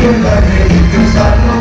Siempre me